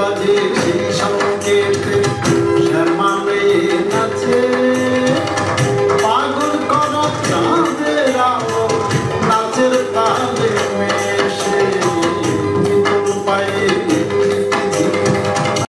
把你心上